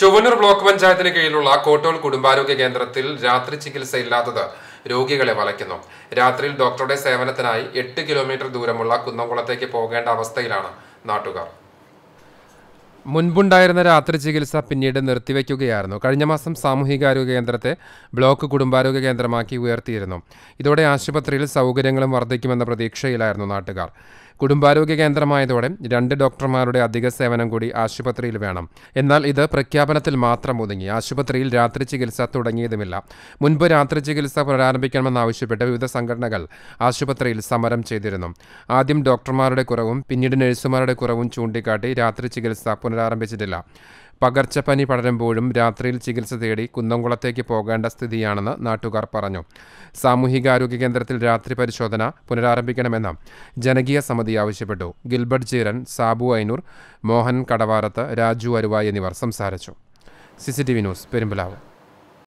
Chowwannur block പഞ്ചായത്തിന് കീഴിലുള്ള കോട്ടോൾ കുടുംബാരോഗ്യ കേന്ദ്രത്തിൽ രാത്രി ചികിത്സയില്ലാത്തത് രോഗികളെ വലയ്ക്കുന്നു. രാത്രിയിൽ ഡോക്ടറുടെ സേവനത്തിനായി എട്ട് കിലോമീറ്റർ ദൂരമുള്ള കുന്നംകുളത്തേക്ക് പോകേണ്ട അവസ്ഥയിലാണ് നാട്ടുകാർ. മുൻപുണ്ടായിരുന്ന രാത്രി ചികിത്സ പിന്നീട് നിർത്തിവെക്കുകയായിരുന്നു. കഴിഞ്ഞ മാസം സാമൂഹികാരോഗ്യ കേന്ദ്രത്തെ ബ്ലോക്ക് കുടുംബാരോഗ്യ കേന്ദ്രമാക്കി ഉയർത്തിയിരുന്നു. ഇതോടെ ആശുപത്രിയിൽ സൗകര്യങ്ങളും വർദ്ധിക്കുമെന്ന പ്രതീക്ഷയിലായിരുന്നു നാട്ടുകാർ. കുടുംബാരോഗ്യ കേന്ദ്രമായതോടെ രണ്ട് ഡോക്ടർമാരുടെ അധിക സേവനം കൂടി ആശുപത്രിയിൽ വേണം. എന്നാൽ ഇത് പ്രഖ്യാപനത്തിൽ മാത്രം ഒതുങ്ങി. ആശുപത്രിയിൽ രാത്രി ചികിത്സ തുടങ്ങിയതുമില്ല. മുൻപ് രാത്രി ചികിത്സ പുനരാരംഭിക്കണമെന്നാവശ്യപ്പെട്ട് വിവിധ സംഘടനകൾ ആശുപത്രിയിൽ സമരം ചെയ്തിരുന്നു. ആദ്യം ഡോക്ടർമാരുടെ കുറവും പിന്നീട് നഴ്സുമാരുടെ കുറവും ചൂണ്ടിക്കാട്ടി രാത്രി ചികിത്സ പുനരാരംഭിച്ചിട്ടില്ല. പകർച്ചപ്പനി പടരുമ്പോഴും രാത്രിയിൽ ചികിത്സ തേടി കുന്നംകുളത്തേക്ക് പോകേണ്ട സ്ഥിതിയാണെന്ന് നാട്ടുകാർ പറഞ്ഞു. സാമൂഹികാരോഗ്യ കേന്ദ്രത്തിൽ രാത്രി പരിശോധന പുനരാരംഭിക്കണമെന്ന് ജനകീയ സമിതി ആവശ്യപ്പെട്ടു. ഗിൽബർട്ട് ചീരൻ സാബു ഐനൂർ മോഹൻ കടവാരത്ത് രാജു അരുവായി എന്നിവർ സംസാരിച്ചു. C news Perumbalav.